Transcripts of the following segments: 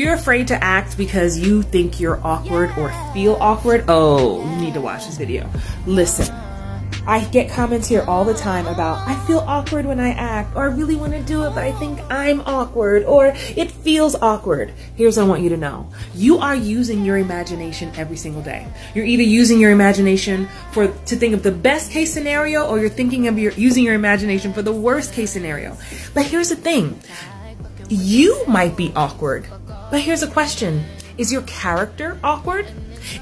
you're afraid to act because you think you're awkward or feel awkward, oh, you need to watch this video. Listen, I get comments here all the time about, I feel awkward when I act, or I really want to do it, but I think I'm awkward, or it feels awkward. Here's what I want you to know. You are using your imagination every single day. You're either using your imagination for to think of the best case scenario, or you're thinking of your using your imagination for the worst case scenario. But here's the thing. You might be awkward, but here's a question. Is your character awkward?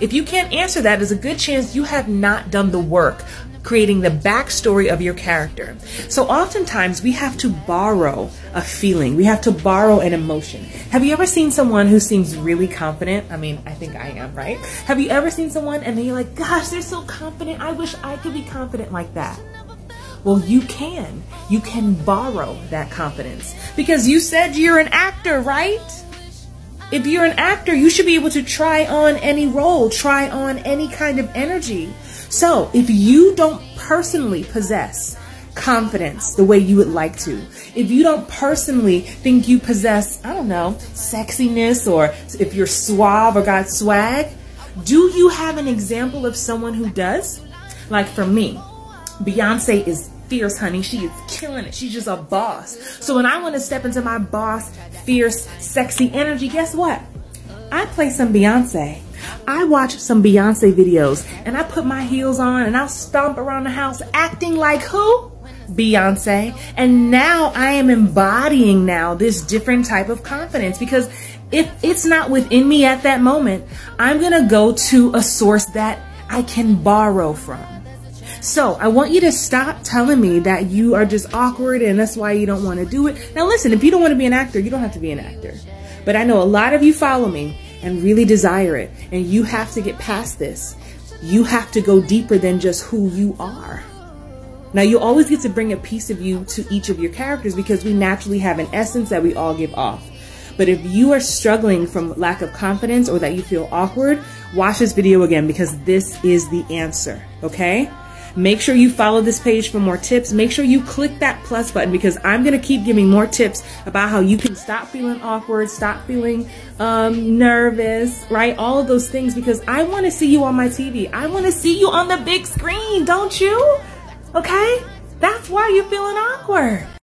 If you can't answer that, there's a good chance you have not done the work creating the backstory of your character. So oftentimes we have to borrow a feeling. We have to borrow an emotion. Have you ever seen someone who seems really confident? I mean, I think I am, right? Have you ever seen someone and you're like, gosh, they're so confident. I wish I could be confident like that. Well, you can. You can borrow that confidence because you said you're an actor, right? If you're an actor, you should be able to try on any role, try on any kind of energy. So if you don't personally possess confidence the way you would like to, if you don't personally think you possess, I don't know, sexiness or if you're suave or got swag, do you have an example of someone who does? Like for me, Beyonce is fierce, honey. She is killing it. She's just a boss. So when I want to step into my boss, fierce, sexy energy, guess what? I play some Beyonce. I watch some Beyonce videos and I put my heels on and I'll stomp around the house acting like who? Beyonce. And now I am embodying now this different type of confidence because if it's not within me at that moment, I'm going to go to a source that I can borrow from. So I want you to stop telling me that you are just awkward and that's why you don't want to do it. Now listen, if you don't want to be an actor, you don't have to be an actor. But I know a lot of you follow me and really desire it. And you have to get past this. You have to go deeper than just who you are. Now, you always get to bring a piece of you to each of your characters because we naturally have an essence that we all give off. But if you are struggling from lack of confidence or that you feel awkward, watch this video again because this is the answer, okay? Make sure you follow this page for more tips. Make sure you click that plus button because I'm going to keep giving more tips about how you can stop feeling awkward, stop feeling um, nervous, right? All of those things because I want to see you on my TV. I want to see you on the big screen, don't you? Okay? That's why you're feeling awkward.